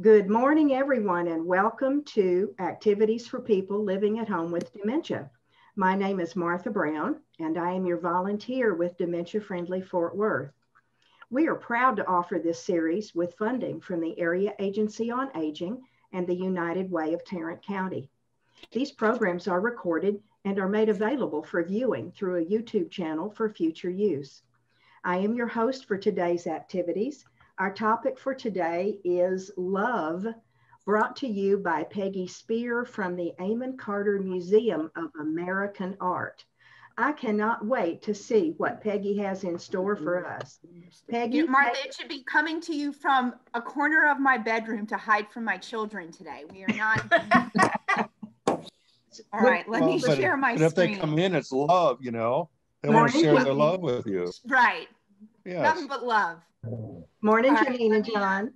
Good morning, everyone, and welcome to Activities for People Living at Home with Dementia. My name is Martha Brown, and I am your volunteer with Dementia Friendly Fort Worth. We are proud to offer this series with funding from the Area Agency on Aging and the United Way of Tarrant County. These programs are recorded and are made available for viewing through a YouTube channel for future use. I am your host for today's activities, our topic for today is Love, brought to you by Peggy Speir from the Amon Carter Museum of American Art. I cannot wait to see what Peggy has in store for us. Peggy, Martha, it should be coming to you from a corner of my bedroom to hide from my children today. We are not. All right, let well, me share my but screen. if they come in, it's love, you know. They want to share their love with you. Right. Yes. Nothing but love. Morning, Janine and John.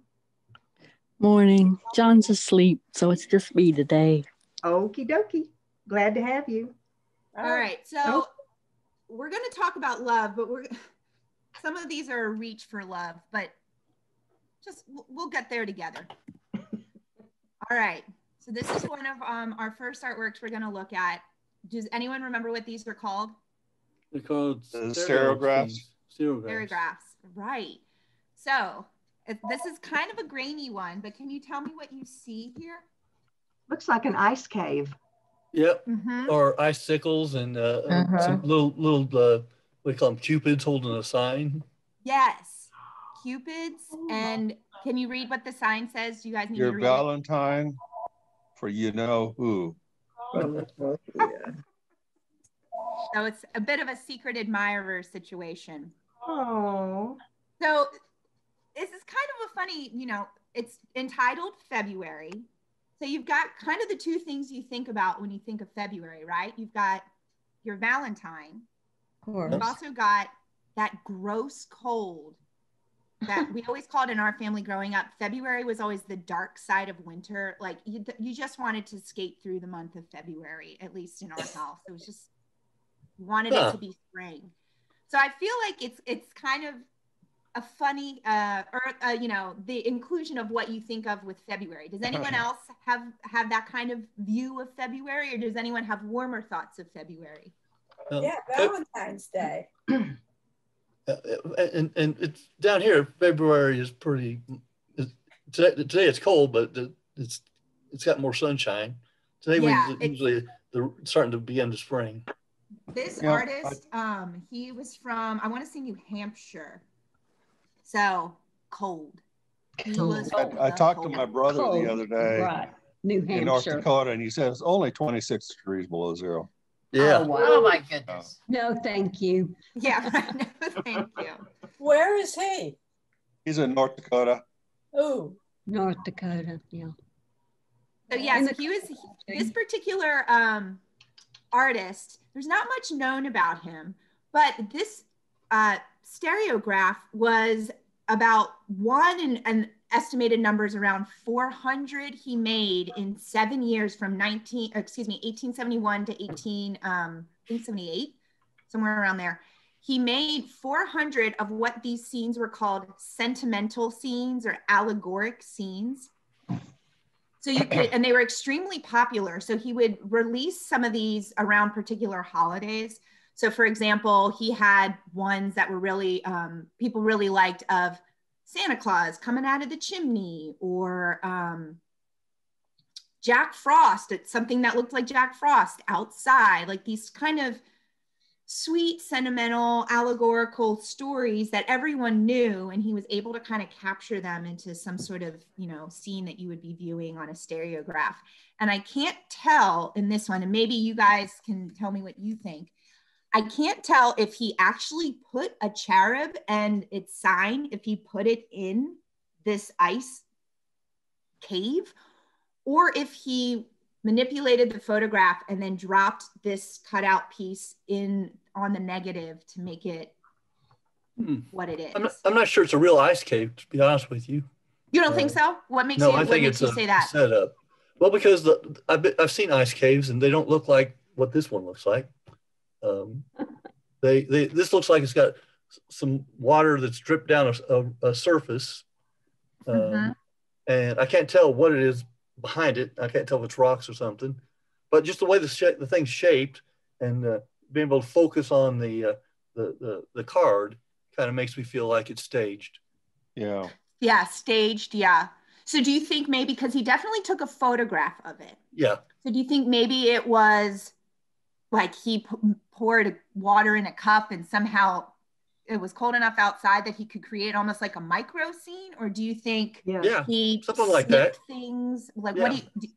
Morning. John's asleep, so it's just me today. Okie dokie. Glad to have you. All right. So oh. we're going to talk about love, but we're some of these are a reach for love, but just we'll get there together. All right. So this is one of um, our first artworks we're going to look at. Does anyone remember what these are called? They're called stereographs. Stereographs. Stereographs. Right. So this is kind of a grainy one, but can you tell me what you see here? Looks like an ice cave. Yep. Mm-hmm. Or icicles and uh, uh-huh. some little little uh, we call them cupids holding a sign. Yes, cupids. And can you read what the sign says? Do you guys need Your to read Valentine it? for you know who. so it's a bit of a secret admirer situation. Oh. So this is kind of a funny, you know, it's entitled February. So you've got kind of the two things you think about when you think of February, right? You've got your Valentine. Of course. You've also got that gross cold that we always called in our family growing up. February was always the dark side of winter. Like you, you just wanted to skate through the month of February, at least in our house. It was just wanted it to be spring. So I feel like it's it's kind of a funny uh, or uh, you know the inclusion of what you think of with February. Does anyone else have have that kind of view of February, or does anyone have warmer thoughts of February? yeah, Valentine's Day. Uh, and and it's down here. February is pretty. Today, today it's cold, but it's it's got more sunshine. Today yeah, we usually the starting to begin to spring. This yeah, artist, I, um, he was from I want to say New Hampshire, so cold. Was I, I talked cold. to my brother cold. the other day. Right. New Hampshire. In North Dakota, and he says it's only 26 degrees below zero. Yeah. Oh, wow. oh my goodness. No, thank you. Yeah, no, thank you. Where is he? He's in North Dakota. Oh, North Dakota. Yeah. So yeah, so he was this particular um, artist. There's not much known about him, but this uh, stereograph was about one and, and estimated numbers around 400 he made in seven years from 19 excuse me 1871 to 18 um 1878 somewhere around there. He made 400 of what these scenes were called sentimental scenes or allegoric scenes so you could and they were extremely popular so he would release some of these around particular holidays so, for example, he had ones that were really, um, people really liked of Santa Claus coming out of the chimney or um, Jack Frost. It's something that looked like Jack Frost outside, like these kind of sweet, sentimental, allegorical stories that everyone knew. And he was able to kind of capture them into some sort of, you know, scene that you would be viewing on a stereograph. And I can't tell in this one, and maybe you guys can tell me what you think I can't tell if he actually put a cherub and its sign, if he put it in this ice cave, or if he manipulated the photograph and then dropped this cutout piece in on the negative to make it hmm. what it is. I'm not, I'm not, sure it's a real ice cave, to be honest with you. You don't uh, think so? What makes no, you, I think it's you say that? Setup. Well, because the, I've, been, I've seen ice caves and they don't look like what this one looks like. Um, they, they, this looks like it's got some water that's dripped down a, a, a surface. Um, mm-hmm. and I can't tell what it is behind it. I can't tell if it's rocks or something, but just the way the sh- the thing's shaped and uh, being able to focus on the, uh, the the the card kind of makes me feel like it's staged. Yeah. Yeah, staged. Yeah. So do you think maybe because he definitely took a photograph of it? Yeah. So do you think maybe it was like he p- poured water in a cup and somehow it was cold enough outside that he could create almost like a micro scene or do you think yeah, he something like that. things? Like yeah. what do you do,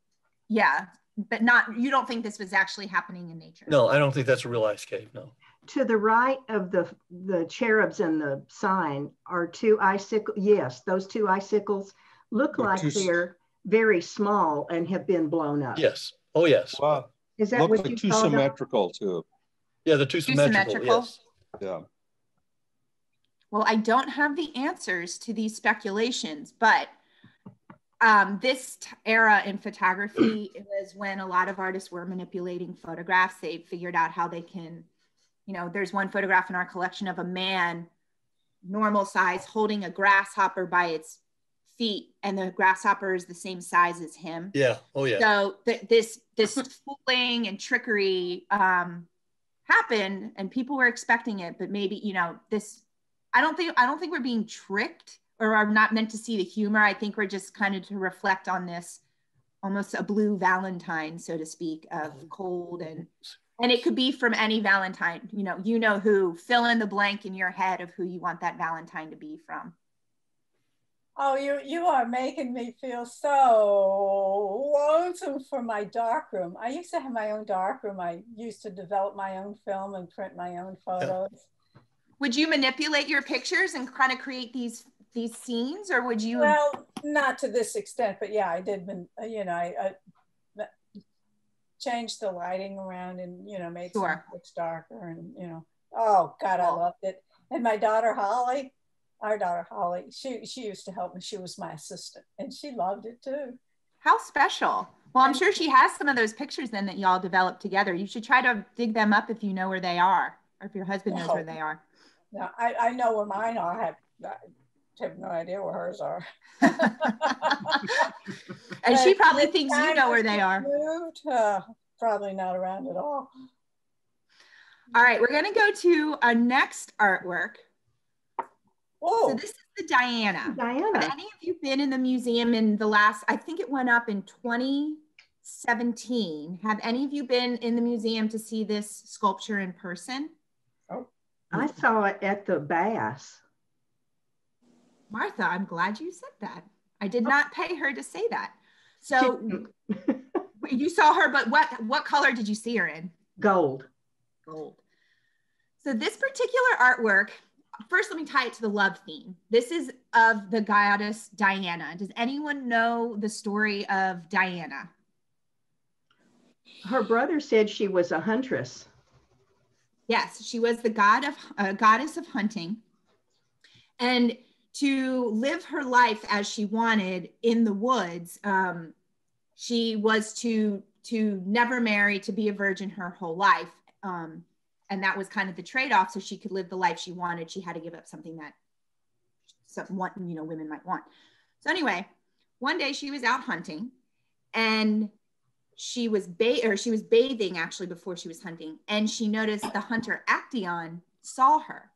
yeah but not you don't think this was actually happening in nature? No i don't think that's a real ice cave no. To the right of the the cherubs and the sign are two icicles yes those two icicles look they're like they're very small and have been blown up. Yes. Oh yes. Wow. Is that look what like you too symmetrical them? too. Yeah the two symmetrical, symmetrical? yes. Yeah well, I don't have the answers to these speculations, but um, this era in photography was when a lot of artists were manipulating photographs. They figured out how they can, you know, there's one photograph in our collection of a man, normal size, holding a grasshopper by its feet, and the grasshopper is the same size as him. Yeah. Oh yeah. So th- this this fooling and trickery um, happened, and people were expecting it, but maybe you know this I don't think I don't think we're being tricked or are not meant to see the humor. I think we're just kind of to reflect on this almost a blue Valentine, so to speak, of mm-hmm. cold and and it could be from any Valentine. You know, you know who. Fill in the blank in your head of who you want that Valentine to be from. Oh, you you are making me feel so lonesome for my darkroom. I used to have my own darkroom. I used to develop my own film and print my own photos would you manipulate your pictures and kind of create these these scenes or would you? Well not to this extent but yeah i did uh, you know i, I changed the lighting around and you know made sure. looks darker and you know oh god i loved it. And my daughter holly our daughter holly she she used to help me. She was my assistant and she loved it too. How special. Well i'm sure she has some of those pictures then that y'all developed together. You should try to dig them up if you know where they are or if your husband knows where they are now, I, I know where mine are. I have, I have no idea where hers are. and she probably thinks you know where they are. Moved, uh, probably not around at all. All right, we're going to go to our next artwork. Whoa. So this is the Diana. Diana. Have any of you been in the museum in the last, I think it went up in 2017. Have any of you been in the museum to see this sculpture in person? I saw it at the Bass. Martha, I'm glad you said that. I did oh. not pay her to say that. So you saw her, but what what color did you see her in? Gold. Gold. So this particular artwork, first let me tie it to the love theme. This is of the goddess Diana. Does anyone know the story of Diana? Her brother said she was a huntress. Yes, she was the god of uh, goddess of hunting, and to live her life as she wanted in the woods, um, she was to to never marry, to be a virgin her whole life, um, and that was kind of the trade off. So she could live the life she wanted. She had to give up something that some you know women might want. So anyway, one day she was out hunting, and she was ba- or she was bathing actually before she was hunting and she noticed the hunter Actaeon saw her.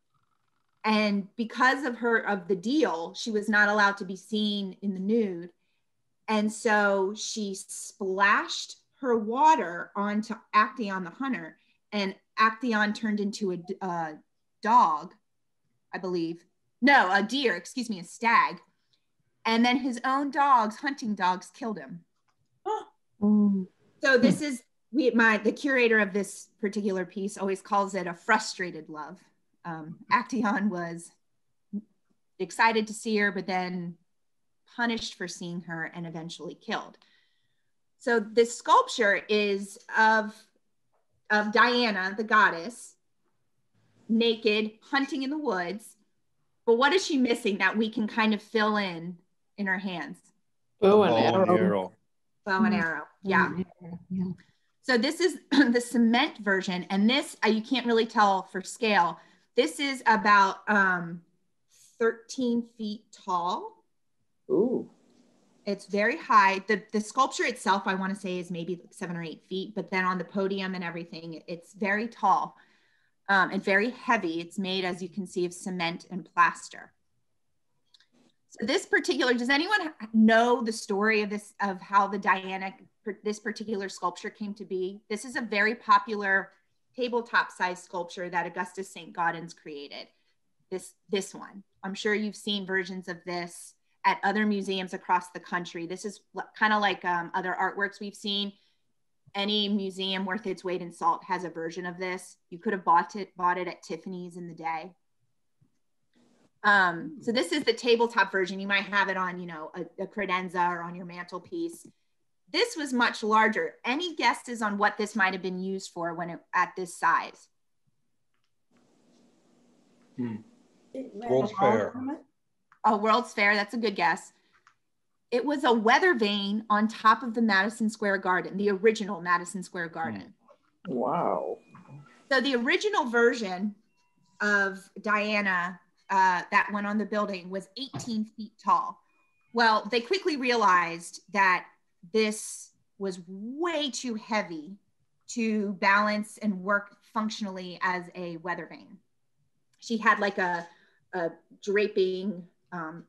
And because of her of the deal she was not allowed to be seen in the nude. And so she splashed her water onto Actaeon the hunter and Actaeon turned into a, a dog i believe. No a deer excuse me a stag. And then his own dogs hunting dogs killed him. Oh. So this is we my the curator of this particular piece always calls it a frustrated love. Um, Actaeon was excited to see her, but then punished for seeing her and eventually killed. So this sculpture is of of Diana, the goddess, naked, hunting in the woods. But what is she missing that we can kind of fill in in her hands? Bow and arrow bow and mm-hmm. arrow. Yeah. yeah. So this is the cement version, and this uh, you can't really tell for scale. This is about um, 13 feet tall. Ooh. It's very high. The, the sculpture itself, I want to say, is maybe seven or eight feet, but then on the podium and everything, it's very tall um, and very heavy. It's made, as you can see, of cement and plaster. So this particular, does anyone know the story of this, of how the Diana, this particular sculpture came to be? This is a very popular tabletop size sculpture that Augustus St. Gaudens created. This, this one. I'm sure you've seen versions of this at other museums across the country. This is kind of like um, other artworks we've seen. Any museum worth its weight in salt has a version of this. You could have bought it, bought it at Tiffany's in the day. Um, so this is the tabletop version. You might have it on, you know, a, a credenza or on your mantelpiece. This was much larger. Any guesses on what this might have been used for when it at this size? Hmm. World's Fair. A World's Fair, that's a good guess. It was a weather vane on top of the Madison Square Garden, the original Madison Square Garden. Wow. So the original version of Diana uh, that went on the building was 18 feet tall. Well, they quickly realized that this was way too heavy to balance and work functionally as a weather vane. She had like a, a draping um,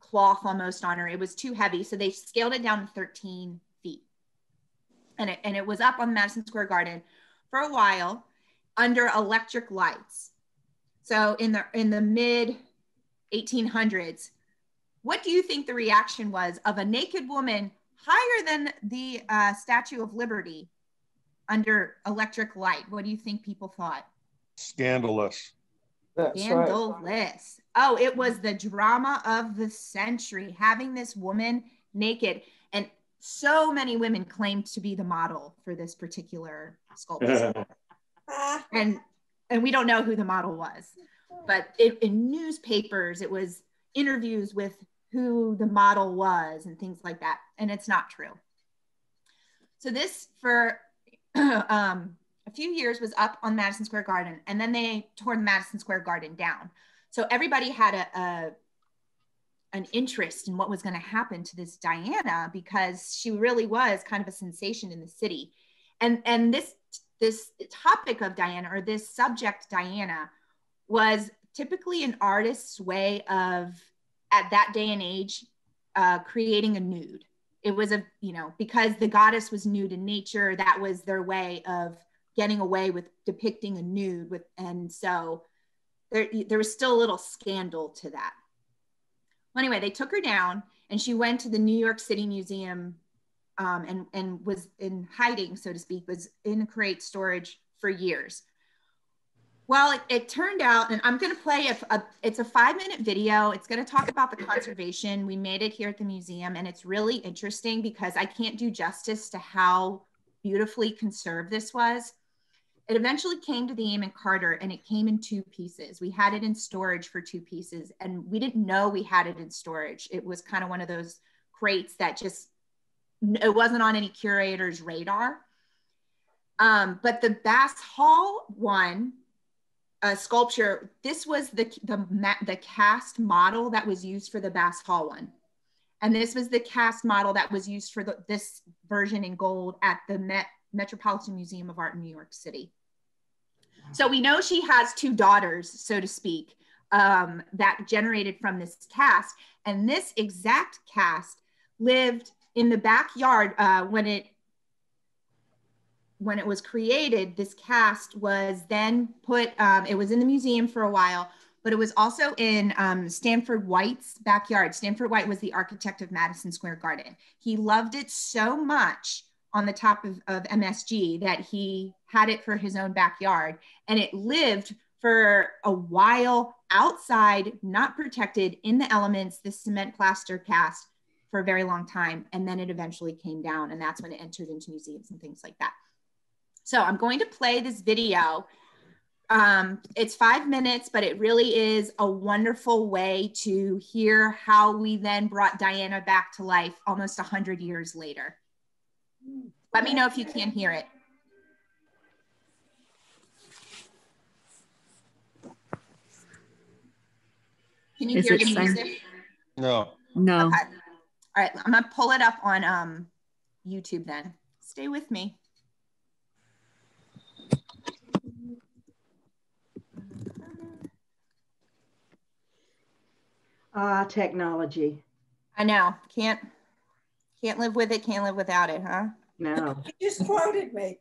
cloth almost on her. It was too heavy. So they scaled it down to 13 feet. And it, and it was up on the Madison Square Garden for a while under electric lights. So in the in the mid 1800s, what do you think the reaction was of a naked woman higher than the uh, Statue of Liberty under electric light? What do you think people thought? Scandalous. That's Scandalous. Right. Oh, it was the drama of the century having this woman naked. And so many women claimed to be the model for this particular sculpture. and and we don't know who the model was, but it, in newspapers, it was interviews with who the model was and things like that. And it's not true. So this for um, a few years was up on Madison Square Garden, and then they tore the Madison Square Garden down. So everybody had a, a an interest in what was going to happen to this Diana because she really was kind of a sensation in the city. And and this this topic of Diana or this subject Diana was typically an artist's way of at that day and age uh, creating a nude. It was a you know because the goddess was nude in nature that was their way of getting away with depicting a nude with and so there, there was still a little scandal to that. Well, anyway, they took her down and she went to the New York City Museum um, and, and was in hiding, so to speak, was in crate storage for years. Well, it, it turned out, and I'm going to play a, a, it's a five minute video. It's going to talk about the conservation. We made it here at the museum, and it's really interesting because I can't do justice to how beautifully conserved this was. It eventually came to the Amon Carter and it came in two pieces. We had it in storage for two pieces and we didn't know we had it in storage. It was kind of one of those crates that just, it wasn't on any curator's radar. Um, but the Bass Hall one, a sculpture, this was the, the, the cast model that was used for the Bass Hall one. And this was the cast model that was used for the, this version in gold at the Met, Metropolitan Museum of Art in New York City. So we know she has two daughters, so to speak, um, that generated from this cast. And this exact cast lived in the backyard uh, when it when it was created. This cast was then put. Um, it was in the museum for a while, but it was also in um, Stanford White's backyard. Stanford White was the architect of Madison Square Garden. He loved it so much on the top of, of MSG that he had it for his own backyard and it lived for a while outside, not protected in the elements, this cement plaster cast for a very long time. And then it eventually came down and that's when it entered into museums and things like that. So I'm going to play this video. Um, it's five minutes, but it really is a wonderful way to hear how we then brought Diana back to life almost 100 years later. Let me know if you can hear it. Can you Is hear the music? No. No. Okay. All right, I'm gonna pull it up on um, YouTube then. Stay with me. Ah, uh, technology. I know. Can't can't live with it, can't live without it, huh? No. You just quoted me.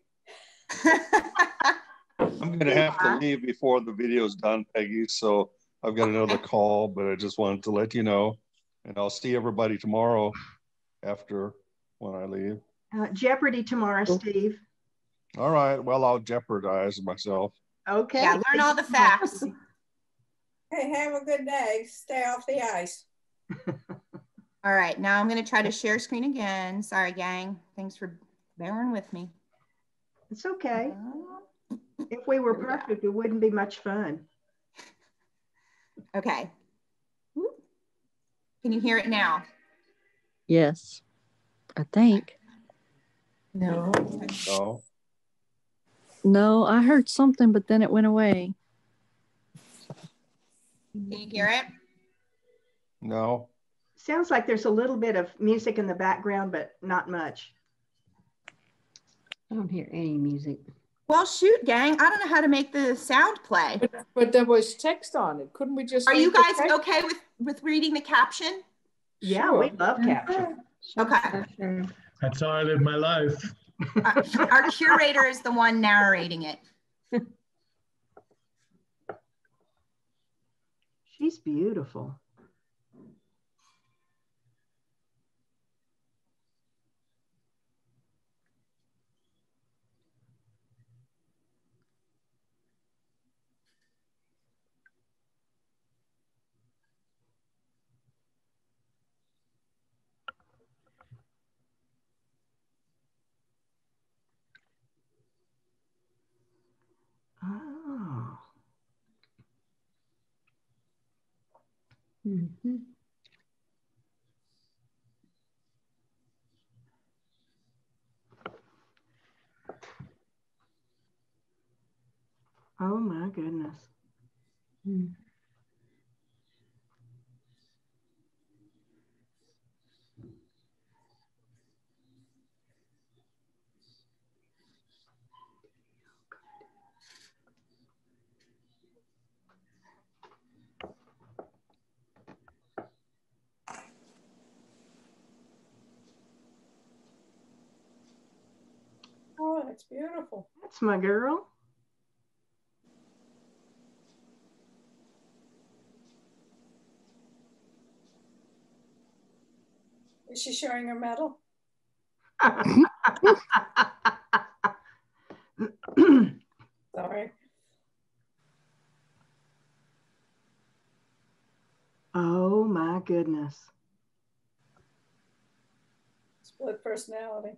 I'm gonna have to leave before the video is done, Peggy. So I've got another call, but I just wanted to let you know. And I'll see everybody tomorrow after when I leave. Uh, Jeopardy tomorrow, Steve. All right. Well, I'll jeopardize myself. Okay. Yeah, learn all the facts. Hey, have a good day. Stay off the ice. all right. Now I'm going to try to share screen again. Sorry, gang. Thanks for bearing with me. It's okay. Uh, if we were perfect, it wouldn't be much fun. Okay. Can you hear it now? Yes, I think. No. No. No, I heard something, but then it went away. Can you hear it? No. Sounds like there's a little bit of music in the background, but not much. I don't hear any music. Well, shoot, gang. I don't know how to make the sound play. But, but there was text on it. Couldn't we just? Are you guys okay with with reading the caption? Yeah, sure. we love caption. Okay. That's how I live my life. our, our curator is the one narrating it. She's beautiful. Mm-hmm. Oh my goodness. Mm. That's beautiful. That's my girl. Is she showing her medal? Sorry. Oh my goodness. Split personality.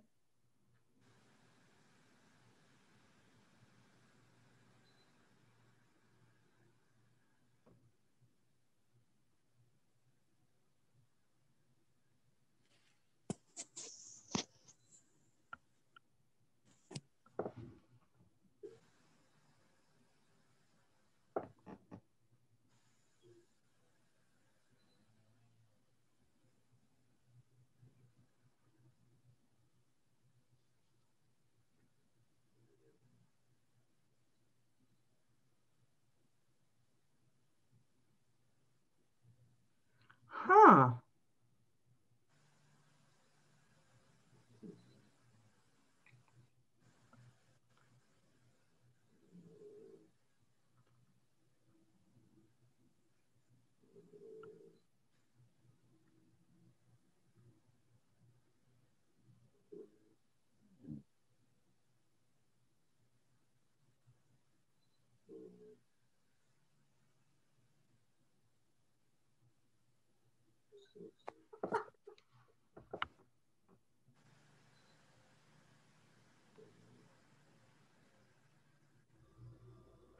Huh.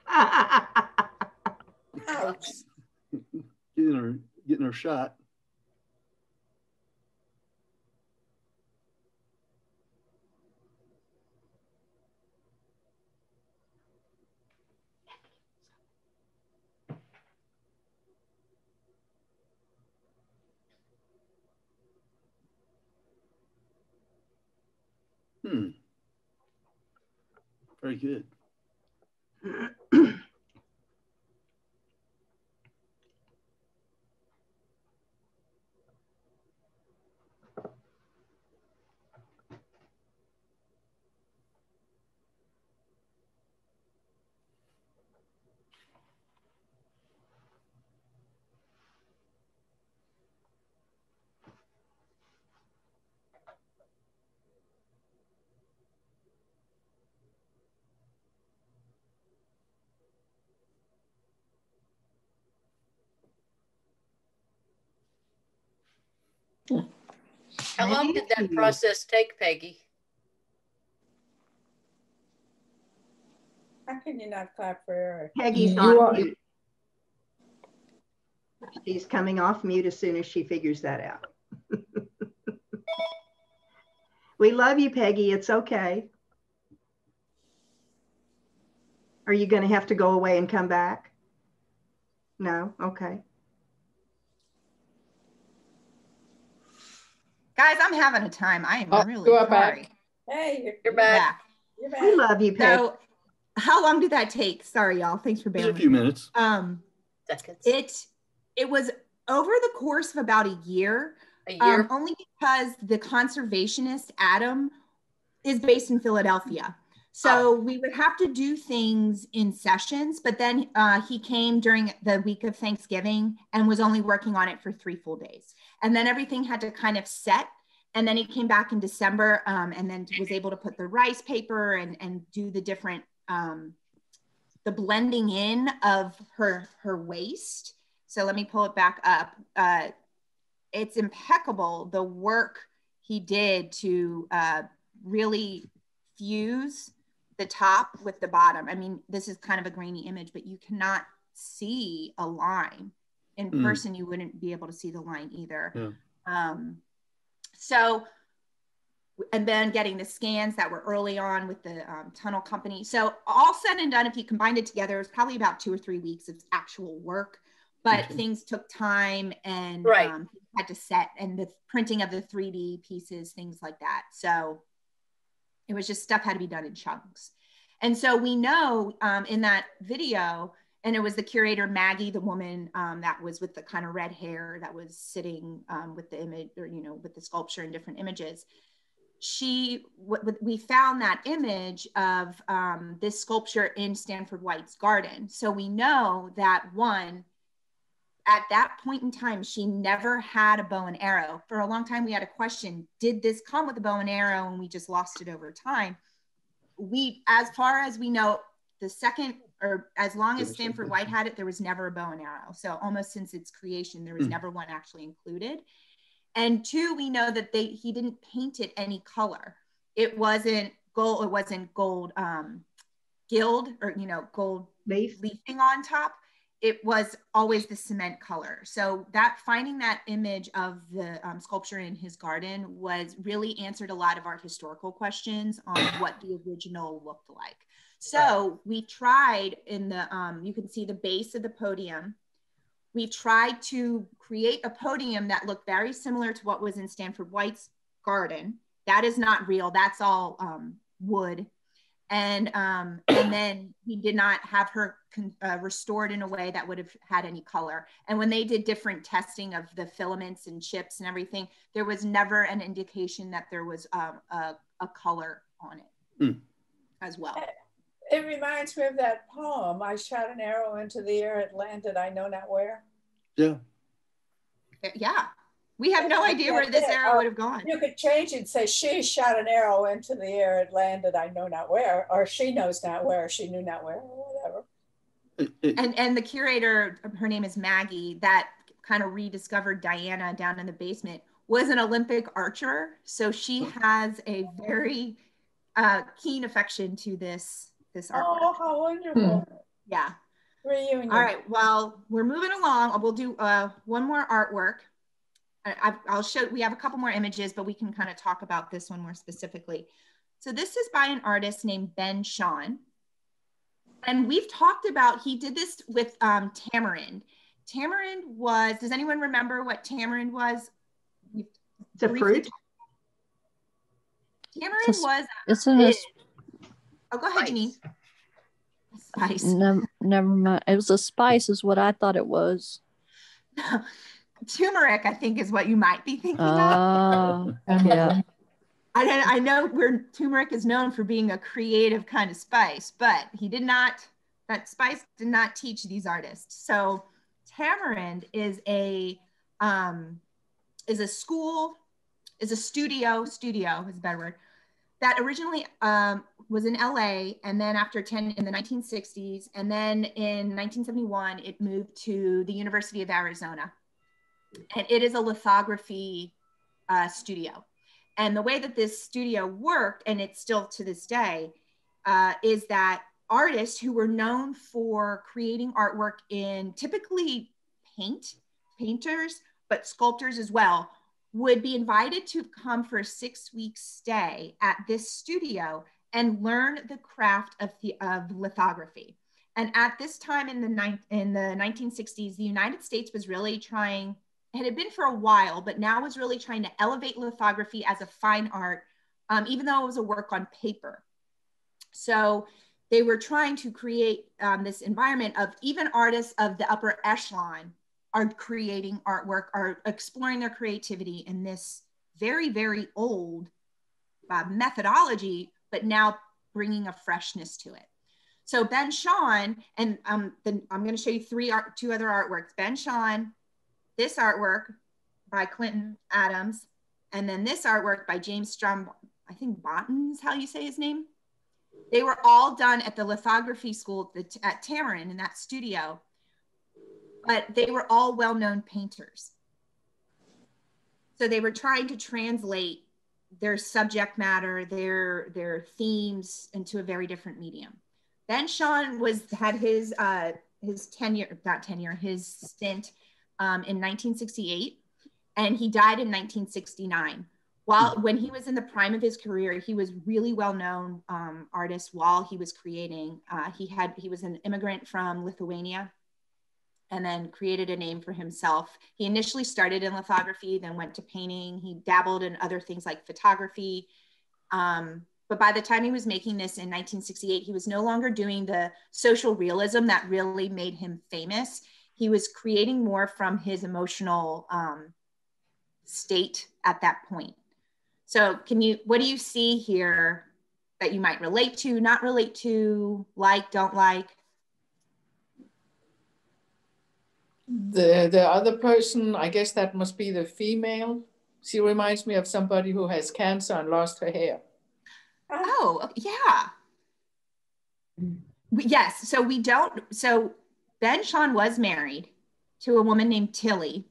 getting her getting her shot. Hmm. Very good. How long did that process take, Peggy? How can you not clap for Eric? Peggy's You on are- mute. She's coming off mute as soon as she figures that out. we love you, Peggy. It's okay. Are you going to have to go away and come back? No? Okay. Guys, I'm having a time. I am Oh, really you are sorry. back. Hey, you're, You're back. you're We back. love you, Peggy. So, how long did that take? Sorry, y'all. Thanks for Just bearing a few me. minutes. Um, Seconds. it it was over the course of about a year, A year. um, only because the conservationist Adam is based in Philadelphia. So we would have to do things in sessions, but then uh, he came during the week of Thanksgiving and was only working on it for three full days. And then everything had to kind of set. And then he came back in December um, and then was able to put the rice paper and, and do the different, um, the blending in of her, her waist. So let me pull it back up. Uh, it's impeccable the work he did to uh, really fuse the top with the bottom. I mean, this is kind of a grainy image, but you cannot see a line. In Mm. person, you wouldn't be able to see the line either. Yeah. Um, so, and then getting the scans that were early on with the um, tunnel company. So, all said and done, if you combined it together, it was probably about two or three weeks of actual work. But Okay. things took time and Right. um, had to set and the printing of the 3D pieces, things like that. So, it was just stuff had to be done in chunks. And so we know um, in that video, and it was the curator Maggie, the woman um, that was with the kind of red hair that was sitting um, with the image, or you know, with the sculpture and different images. She, we found that image of um, this sculpture in Stanford White's garden. So we know that one, at that point in time, she never had a bow and arrow. For a long time, we had a question Did this come with a bow and arrow? And we just lost it over time. We, as far as we know, the second or as long as Stanford White had it, there was never a bow and arrow. So almost since its creation, there was Hmm. never one actually included. And two, we know that they he didn't paint it any color. It wasn't gold. It wasn't gold um, gild or you know gold Leaf. leafing on top it was always the cement color so that finding that image of the um, sculpture in his garden was really answered a lot of our historical questions on what the original looked like so we tried in the um, you can see the base of the podium we tried to create a podium that looked very similar to what was in stanford white's garden that is not real that's all um, wood and um, and then he did not have her con- uh, restored in a way that would have had any color. And when they did different testing of the filaments and chips and everything, there was never an indication that there was um, a, a color on it Hmm. as well. It reminds me of that poem. I shot an arrow into the air. It landed I know not where. Yeah. Eh, yeah, we have no idea where this arrow would have gone. You could change it and say, She shot an arrow into the air. It landed I know not where, or she knows not where, she knew not where, or whatever. It- it- and and the curator um, her name is maggie that kind of rediscovered diana down in the basement was an olympic archer so she has a very uh, keen affection to this this artwork Oh, how wonderful. yeah Reunion. all right well we're moving along we'll do uh, one more artwork I, I- i'll show we have a couple more images but we can kind of talk about this one more specifically so this is by an artist named Ben Shahn and we've talked about he did this with um, tamarind tamarind was does anyone remember what tamarind was It's a fruit. Tamarind it's a, was. It's a. It, oh, go ahead, Janine. Spice. Never, never mind. It was a spice, is what I thought it was. Turmeric, I think, is what you might be thinking uh, of. Ah, yeah. I, I know where turmeric is known for being a creative kind of spice, but he did not, that spice did not teach these artists. So Tamarind is a, um, is a school, is a studio, studio is a better word, that originally um, was in LA. And then after 10 in the 1960s, and then in 1971, it moved to the University of Arizona. And it is a lithography uh, studio. And the way that this studio worked, and it's still to this day, uh, is that artists who were known for creating artwork in typically paint, painters, but sculptors as well, would be invited to come for a six week stay at this studio and learn the craft of, the, of lithography. And at this time in the, in the 1960s, the United States was really trying it had been for a while, but now was really trying to elevate lithography as a fine art, um, even though it was a work on paper. So they were trying to create um, this environment of even artists of the upper echelon are creating artwork, are exploring their creativity in this very, very old uh, methodology, but now bringing a freshness to it. So Ben Shahn, and um, the, I'm going to show you three art, two other artworks. Ben Shahn this artwork by Clinton Adams, and then this artwork by James Strom, I think Botten is how you say his name. They were all done at the lithography school at Tamarind in that studio, but they were all well-known painters. So they were trying to translate their subject matter, their their themes into a very different medium. Ben Shahn was had his uh, his tenure, not tenure, his stint um, in 1968, and he died in 1969. While when he was in the prime of his career, he was really well known um, artist. While he was creating, uh, he had he was an immigrant from Lithuania, and then created a name for himself. He initially started in lithography, then went to painting. He dabbled in other things like photography. Um, but by the time he was making this in 1968, he was no longer doing the social realism that really made him famous he was creating more from his emotional um, state at that point. So, can you, what do you see here that you might relate to, not relate to, like, don't like? The, the other person, I guess that must be the female. She reminds me of somebody who has cancer and lost her hair. Oh, yeah. Yes. So we don't, so Ben Shahn was married to a woman named Tilly.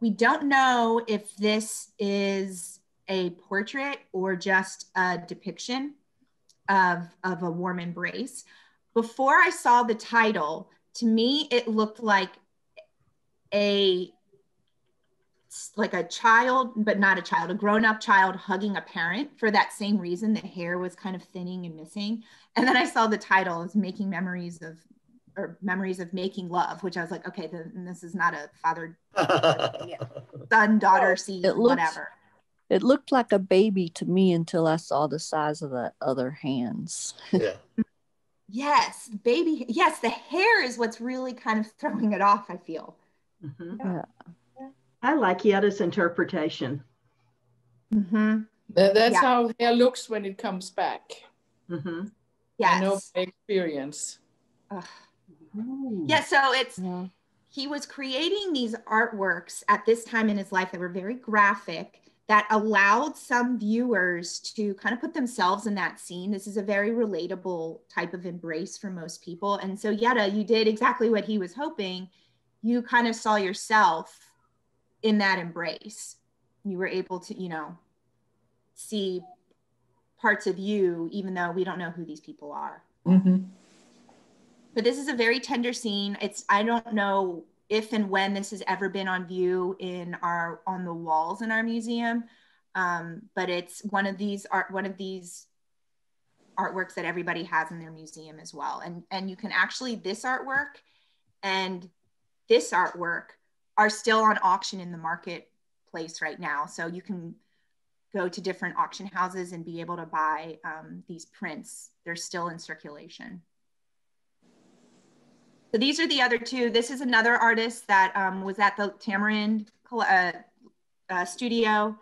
We don't know if this is a portrait or just a depiction of, of a warm embrace. Before I saw the title, to me, it looked like a like a child, but not a child, a grown-up child hugging a parent for that same reason. The hair was kind of thinning and missing. And then I saw the title as making memories of or memories of making love, which I was like, okay, then this is not a father, son, daughter scene, it looks, whatever. It looked like a baby to me until I saw the size of the other hands. Yeah. yes, baby. Yes, the hair is what's really kind of throwing it off. I feel. Mm-hmm. Yeah. I like Yetta's interpretation. Mm-hmm. That, that's yeah. how hair looks when it comes back. Mm-hmm. Yes. I know by experience. Yeah, so it's yeah. he was creating these artworks at this time in his life that were very graphic that allowed some viewers to kind of put themselves in that scene. This is a very relatable type of embrace for most people. And so Yetta, you did exactly what he was hoping. You kind of saw yourself in that embrace. You were able to, you know, see parts of you, even though we don't know who these people are. Mm-hmm but this is a very tender scene. It's I don't know if and when this has ever been on view in our on the walls in our museum, um, but it's one of these art one of these artworks that everybody has in their museum as well. And and you can actually this artwork and this artwork are still on auction in the marketplace right now. So you can go to different auction houses and be able to buy um, these prints. They're still in circulation. So these are the other two. This is another artist that um, was at the Tamarind uh, uh, studio.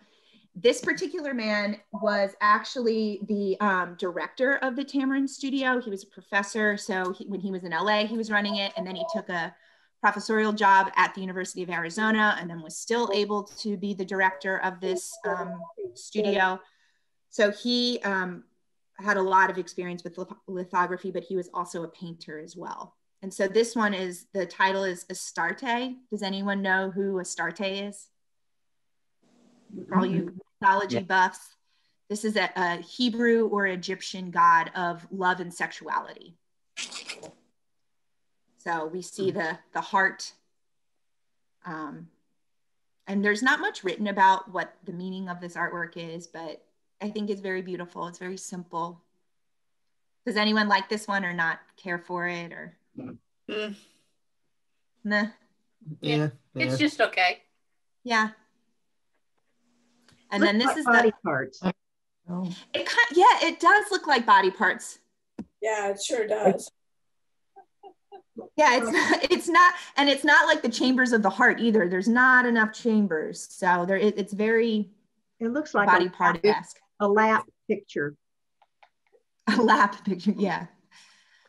This particular man was actually the um, director of the Tamarind studio. He was a professor. So he, when he was in LA, he was running it. And then he took a professorial job at the University of Arizona and then was still able to be the director of this um, studio. So he um, had a lot of experience with lithography, but he was also a painter as well. And so this one is, the title is Astarte. Does anyone know who Astarte is? For all you mythology yeah. buffs, this is a, a Hebrew or Egyptian god of love and sexuality. So we see hmm. the, the heart. Um, and there's not much written about what the meaning of this artwork is, but I think it's very beautiful. It's very simple. Does anyone like this one or not care for it or? Mm. Nah. Yeah, yeah. It's just okay. Yeah. And then this is body the parts. It kind, yeah, it does look like body parts. Yeah, it sure does yeah it's not, it's not and it's not like the chambers of the heart either. There's not enough chambers. So there it, it's very it looks like body part esque a lap picture. A lap picture yeah.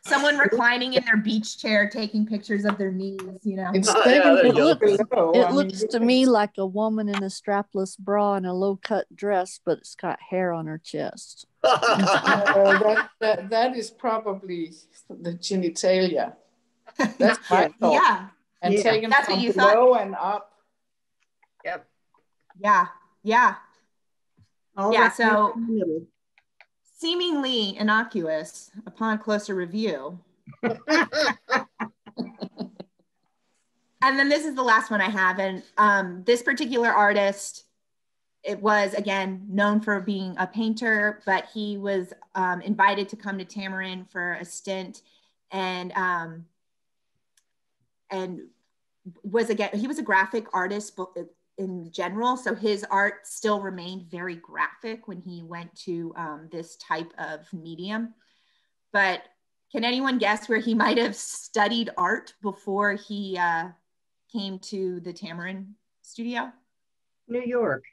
Someone reclining in their beach chair taking pictures of their knees you know? Oh, yeah, it looks, it looks to me like a woman in a strapless bra and a low cut dress but it's got hair on her chest. Uh, that, that, that is probably the genitalia that's my thought. Yeah. And yeah. taking That's from what you below thought? and up. Yep. Yeah. Yeah. All yeah. So seemingly innocuous upon closer review. and then this is the last one I have. And um, this particular artist, it was again known for being a painter, but he was um, invited to come to Tamarind for a stint. And um, and was again he was a graphic artist in general so his art still remained very graphic when he went to um, this type of medium. But can anyone guess where he might have studied art before he uh, came to the Tamarind studio? New york.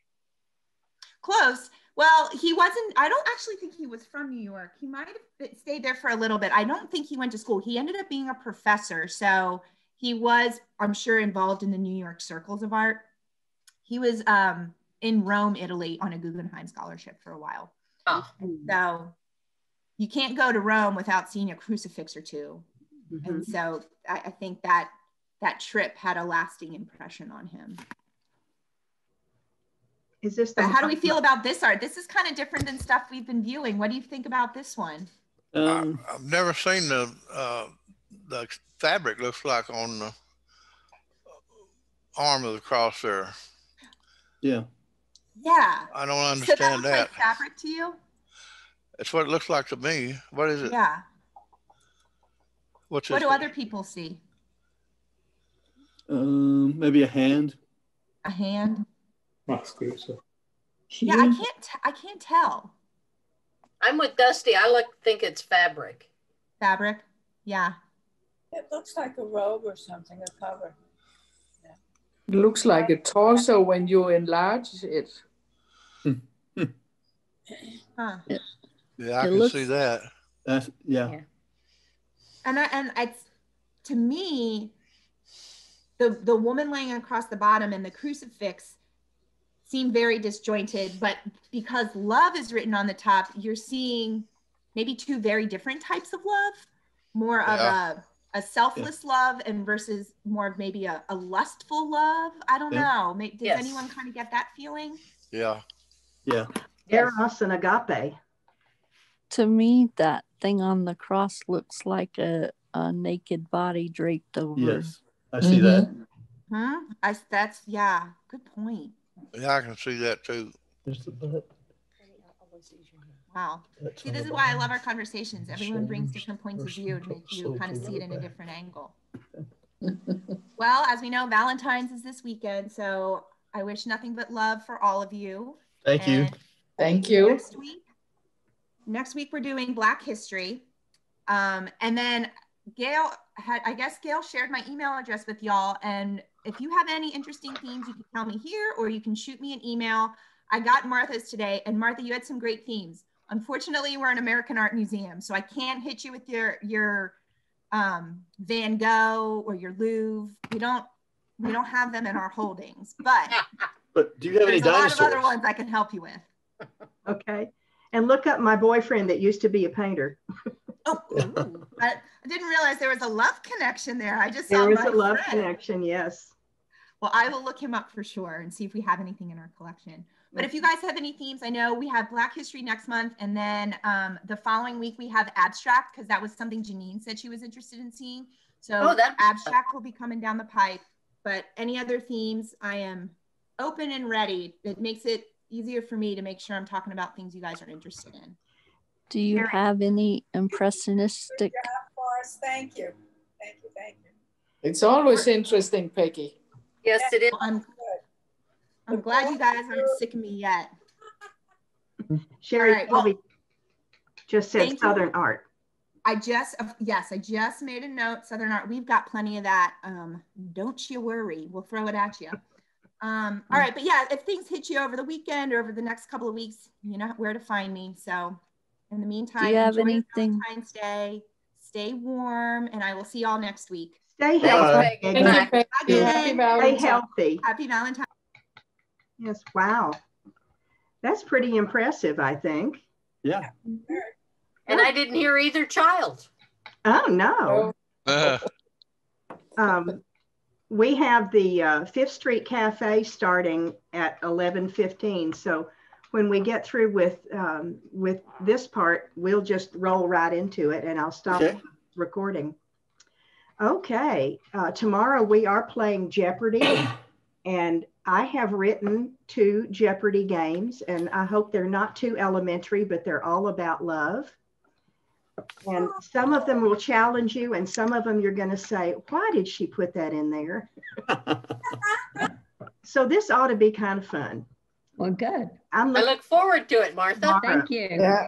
Close. Well he wasn't i don't actually think he was from new york. He might have stayed there for a little bit. I don't think he went to school. He ended up being a professor so he was, I'm sure, involved in the New York circles of art. He was um, in Rome, Italy on a Guggenheim scholarship for a while. Oh. So you can't go to Rome without seeing a crucifix or 2 mm-hmm. And so I, I think that that trip had a lasting impression on him. Is this the how do we feel about this art? This is kind of different than stuff we've been viewing. What do you think about this one? Um, I've never seen the uh, the fabric looks like on the arm of the cross there. Yeah. Yeah. I don't understand so that. that. Like fabric to you? It's what it looks like to me. What is it? Yeah. What's what do thing? other people see? Um, maybe a hand. A hand. That's good. So. Yeah, I can't. I can't tell. I'm with Dusty. I like think it's fabric. Fabric. Yeah. It looks like a robe or something, a cover. Yeah. It looks like a torso when you enlarge it. huh. Yeah, I it can looks, see that. Uh, yeah. yeah. And I, and it's to me, the the woman laying across the bottom and the crucifix seem very disjointed, but because love is written on the top, you're seeing maybe two very different types of love, more yeah. of a a selfless yeah. love and versus more of maybe a, a lustful love. I don't yeah. know. Does yes. anyone kind of get that feeling? Yeah. Yeah. Eros and agape. To me, that thing on the cross looks like a, a naked body draped over. Yes, I see mm-hmm. that. Huh? I that's yeah. Good point. Yeah, I can see that too. There's the. Wow. See, this is why I love our conversations. Everyone brings different points of view to make you kind of see it in a different angle. well, as we know, Valentine's is this weekend, so I wish nothing but love for all of you. Thank you. Thank you. Next week, next week we're doing Black History. Um, and then Gail had, I guess Gail shared my email address with y'all. And if you have any interesting themes, you can tell me here or you can shoot me an email. I got Martha's today. And Martha, you had some great themes. Unfortunately, we're an American Art Museum, so I can't hit you with your your um, Van Gogh or your Louvre. We don't we don't have them in our holdings, but but do you have any dinosaurs? a lot of other ones I can help you with. Okay, and look up my boyfriend that used to be a painter. oh, I, I, didn't realize there was a love connection there. I just there was a love friend. connection. Yes. Well, I will look him up for sure and see if we have anything in our collection. But if you guys have any themes, I know we have Black History next month, and then um, the following week we have abstract because that was something Janine said she was interested in seeing. So oh, that abstract will be coming down the pipe. But any other themes, I am open and ready. It makes it easier for me to make sure I'm talking about things you guys are interested in. Do you have any impressionistic? Forrest. Thank you. Thank you. Thank you. It's always interesting, Peggy. Yes, it is. I'm I'm glad you guys aren't sick of me yet. Sherry right, well, just said Southern you. art. I just, yes, I just made a note, Southern art. We've got plenty of that. Um, don't you worry. We'll throw it at you. Um, all right. But yeah, if things hit you over the weekend or over the next couple of weeks, you know where to find me. So in the meantime, Do you have anything? Valentine's Day, stay warm, and I will see y'all next week. Stay healthy. Thank you. Stay healthy. Happy Valentine's Yes, wow. That's pretty impressive, I think. Yeah. And I didn't hear either child. Oh, no. Uh. Um, we have the uh, Fifth Street Cafe starting at 11:15. So when we get through with um, with this part, we'll just roll right into it, and I'll stop okay. recording. Okay. Uh, tomorrow we are playing Jeopardy, and I have written two Jeopardy games, and I hope they're not too elementary, but they're all about love. And some of them will challenge you, and some of them you're going to say, Why did she put that in there? so this ought to be kind of fun. Well, good. I'm I look forward to it, Martha. Thank you. Yeah.